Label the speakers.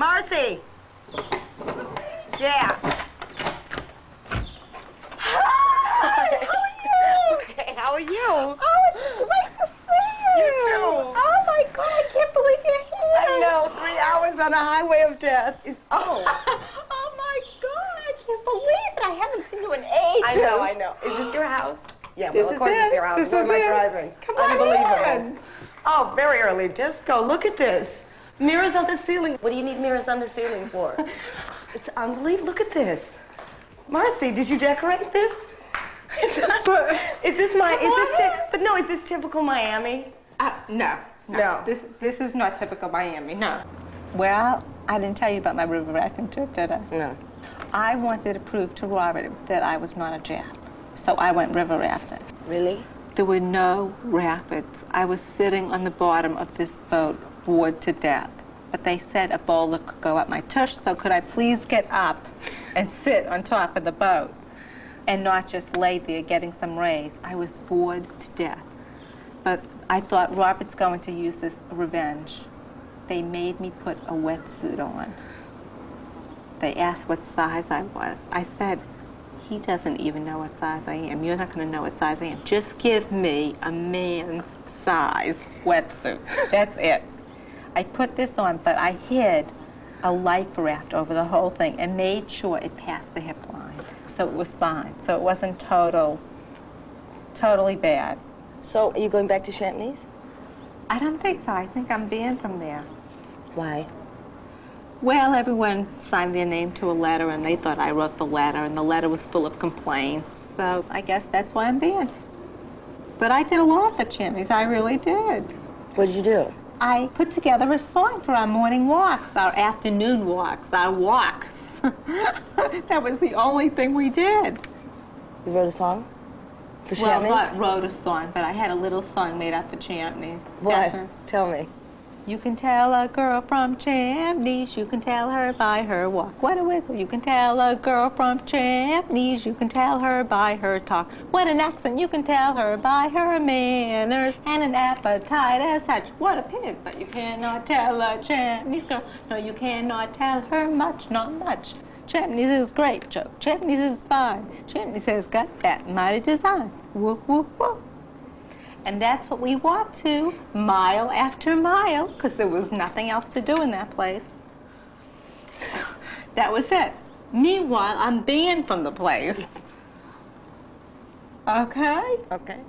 Speaker 1: Marcy. Yeah.
Speaker 2: Hi, how are you?
Speaker 1: Okay, how are you?
Speaker 2: Oh, it's great to see you.
Speaker 1: You too.
Speaker 2: Oh my God, I can't believe you're here.
Speaker 1: I know, three hours on a highway of death is
Speaker 2: Oh, oh my God, I can't believe it. I haven't seen you in ages.
Speaker 1: I know, I know. Is this your house? Yeah,
Speaker 2: This
Speaker 1: well, of course it's your house.
Speaker 2: This
Speaker 1: Where
Speaker 2: is
Speaker 1: am I driving?
Speaker 2: Come on
Speaker 1: Unbelievable.
Speaker 2: in.
Speaker 1: Oh, very early disco. Look at this. Mirrors on the ceiling. What do you need mirrors on the ceiling for? it's unbelievable. Look at this. Marcy, did you decorate this? is this my? Is this? Ty- but no, is this typical Miami?
Speaker 2: Uh, no, no.
Speaker 1: No.
Speaker 2: This, this is not typical Miami, no. Well, I didn't tell you about my river rafting trip, did I?
Speaker 1: No.
Speaker 2: I wanted to prove to Robert that I was not a Jap. So I went river rafting.
Speaker 1: Really?
Speaker 2: There were no rapids. I was sitting on the bottom of this boat, bored to death. But they said a bowler could go up my tush, so could I please get up and sit on top of the boat and not just lay there getting some rays? I was bored to death. But I thought Robert's going to use this revenge. They made me put a wetsuit on. They asked what size I was. I said, he doesn't even know what size I am. You're not going to know what size I am. Just give me a man's size wetsuit. That's it. I put this on, but I hid a life raft over the whole thing and made sure it passed the hip line. So it was fine. So it wasn't total, totally bad.
Speaker 1: So, are you going back to Champneys?
Speaker 2: I don't think so. I think I'm banned from there.
Speaker 1: Why?
Speaker 2: Well, everyone signed their name to a letter, and they thought I wrote the letter, and the letter was full of complaints. So I guess that's why I'm banned. But I did a lot for Jimmy's. I really did.
Speaker 1: What did you do?
Speaker 2: I put together a song for our morning walks, our afternoon walks, our walks. that was the only thing we did.
Speaker 1: You wrote a song? For
Speaker 2: Well,
Speaker 1: Champneys?
Speaker 2: not wrote a song, but I had a little song made up for Champneys.
Speaker 1: What? Tell me.
Speaker 2: You can tell a girl from Champneys, you can tell her by her walk. What a wiggle. You can tell a girl from Champneys, you can tell her by her talk. What an accent, you can tell her by her manners and an appetite as such. What a pig, but you cannot tell a Champneys girl. No, you cannot tell her much, not much. Champneys is great, Joe. Champneys is fine. Champneys has got that mighty design. Woo, woo, woo. And that's what we walked to mile after mile because there was nothing else to do in that place. That was it. Meanwhile, I'm banned from the place. Okay?
Speaker 1: Okay.